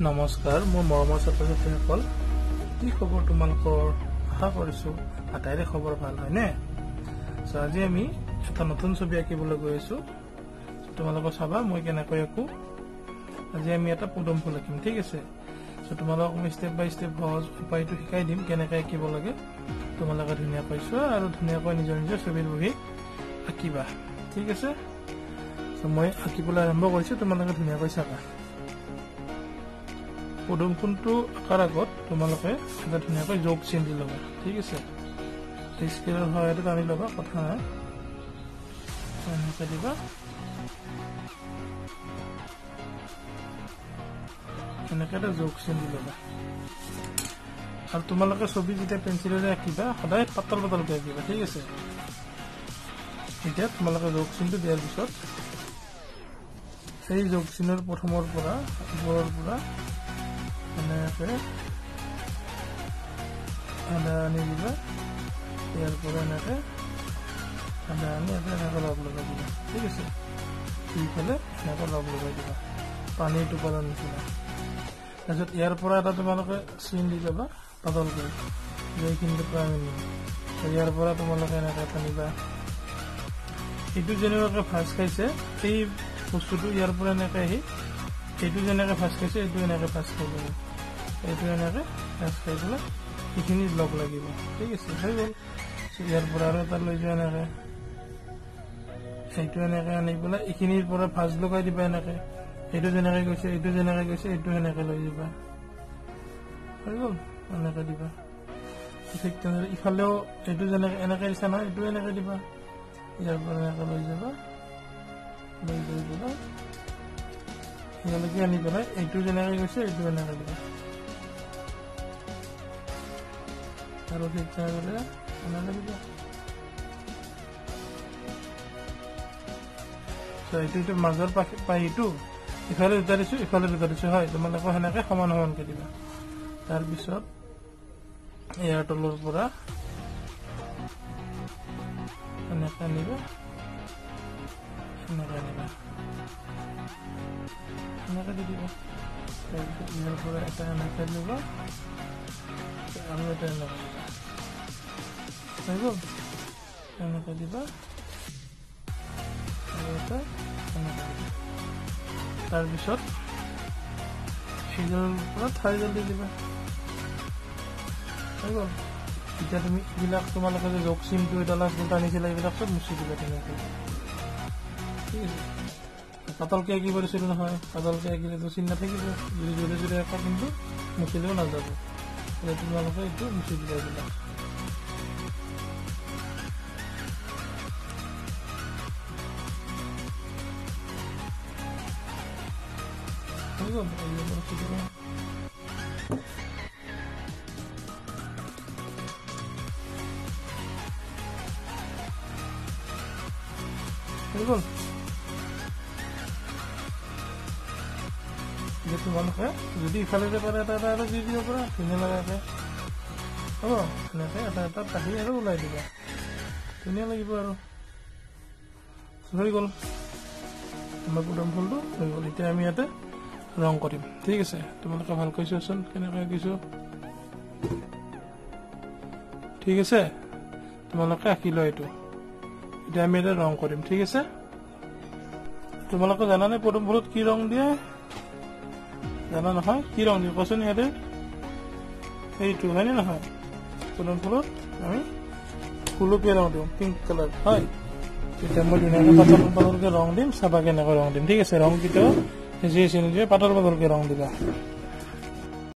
নমস্কাৰ মোৰ মৰমৰ ছাত্ৰ ছাত্ৰীসকল কি খবৰ তোমালোকৰ? আশা কৰিছোঁ আটাইৰে খবৰ ভাল হয়নে? আজি আমি এটা নতুন ছবি আঁকিবলৈ গৈ আছোঁ। তোমালোকক চাবা মই কেনেকৈ আঁকো। আজি আমি এটা পদুম ফুল আঁকিম ঠিক আছে? চ' তোমালোকক মই ষ্টেপ বাই ষ্টেপ সহজ উপায়টো শিকাই দিম কেনেকৈ আঁকিব লাগে। তোমালোকে ধুনীয়াকৈ চোৱা আৰু ধুনীয়াকৈ নিজৰ নিজৰ ছবিত বহি আঁকিবা ঠিক আছে? মই আঁকিবলৈ আৰম্ভ কৰিছোঁ তোমালোকে ধুনীয়াকৈ চাবা। পদুম ফুলটো আঁকাৰ আগত তোমালোকে এটা ধুনীয়াকৈ যোগ চিন দি ল'বা ঠিক আছে? স্কেলৰ সহায়তে টানি ল'বা কথা নাই। এনেকৈ দিবা। এনেকৈ এটা যোগ চিন দি ল'বা। আৰু তোমালোকে ছবি যেতিয়া পেঞ্চিলেৰে আঁকিবা সদায় পাতল পাতলকৈ আঁকিবা ঠিক আছে? এতিয়া তোমালোকে যোগ চিনটো দিয়াৰ পিছত সেই যোগ চিনৰ প্ৰথমৰ পৰা ওপৰৰ পৰা এনেকৈ আদা আনি দিবা ইয়াৰ পৰা এনেকৈ আদা আনি এনেকৈ লগ লগাই দিবা ঠিক আছে দি পেলাই এনেকৈ লগ লগাই দিবা পানীৰ টোপালৰ নিচিনা তাৰপিছত ইয়াৰ পৰা এটা তোমালোকে চিন দি পৰা আমি নিম ইয়াৰ পৰা তোমালোকে এনেকৈ টানিবা এইটো যেনেকুৱাকৈ ভাজ খাইছে সেই বস্তুটো ইয়াৰ পৰা এনেকৈ আহি এইটো যেনেকৈ ভাজ খাইছে এইটো এনেকৈ ভাজ খাই যাব এইটো এনেকৈ ভাজ খাই পেলাই এইখিনি লগ লাগিব ঠিক আছে হৈ গ'ল ইয়াৰ পৰা আৰু এটা লৈ যোৱা এনেকৈ সেইটো এনেকৈ আনি পেলাই এইখিনিৰ পৰা ভাজ লগাই দিবা এনেকৈ এইটো যেনেকৈ গৈছে এইটো যেনেকৈ গৈছে এইটো সেনেকৈ লৈ যাবা হৈ গ'ল এনেকৈ দিবা ঠিক তেনেদৰে ইফালেও এইটো যেনেকৈ এনেকৈ দিছা নহয় এইটো এনেকৈ দিবা ইয়াৰ পৰা এনেকৈ লৈ যাবা লৈ গৈ পেলাই ইয়ালৈকে আনি পেলাই এইটো যেনেকৈ গৈছে এইটো এনেকৈ দিবা আৰু ঠিক তেনেদৰে এনেকৈ দিবা এইটো মাজৰ পাখি পাহিটো ইফালে দিছোঁ ইফালে দিছোঁ হয় তোমালোকে সেনেকৈ সমান সমানকৈ দিবা। তাৰপিছত ইয়াৰ তলৰ পৰা এনেকৈ আনিবা। দিবা ইয়াৰ পৰা এটা এনেকৈ ল'বা আৰু এটা এনেকৈ দিবা হৈ গ'ল দিবা দিবা তাৰপিছত সিজনৰ পৰা থাৰিডাল দি দিবা এতিয়া তুমি এইবিলাক তোমালোকে যে যোগ চিমটো এটা লাষ্ট টানিছিলা এইবিলাক চব মুচি দিবা তেনেকৈ ঠিক আছে পাতলকৈ আঁকিব দিছিলোঁ নহয় পাতলকৈ আঁকিলেতো চিন নাথাকিব যদি জোৰে জোৰে আঁকা কিন্তু মুচিলেও নাযাব। এতিয়া তোমালোকে এইটো মুচি দিবা এইবিলাক হৈ গ'ল এইবিলাক মুচি দিবা হৈ গ'ল যে তোমালোকে যদি ইফালে পাৰে এটা এটা এটা দি দিব পাৰা ধুনীয়া হ'ব এনেকৈ এটা এটা কাঢ়ি আৰু ওলাই দিবা ধুনীয়া লাগিব আৰু হৈ গ'ল আমাৰ পদুম ফুলটো হৈ গ'ল এতিয়া আমি ইয়াতে ৰং কৰিম ঠিক আছে তোমালোকে ভালকৈ চোৱাচোন কেনেকৈ আঁকিছোঁ ঠিক আছে তোমালোকে আঁকি লোৱা এইটো এতিয়া আমি এটা ৰং কৰিম ঠিক আছে তোমালোকে জানানে পদুম ফুলত কি ৰং দিয়ে জানা নহয় কি ৰং দিওঁ কোৱাচোন ইয়াতে। সেইটো হয়নে নহয়? পদুম ফুলত আমি ফুলপীয়া ৰং দিওঁ পিংক কালাৰ হয়। তেতিয়া মই ধুনীয়াকৈ পাতল পাতলকৈ ৰং দিম চাবা কেনেকৈ ৰং দিম। ঠিক আছে ৰং কেতিয়াও সিজি আছে নিজে পাতল পাতলকৈ ৰং দিবা।